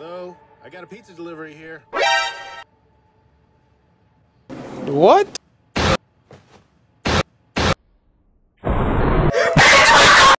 Hello? I got a pizza delivery here. What?